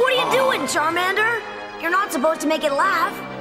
what are you doing, Charmander? You're not supposed to make it laugh.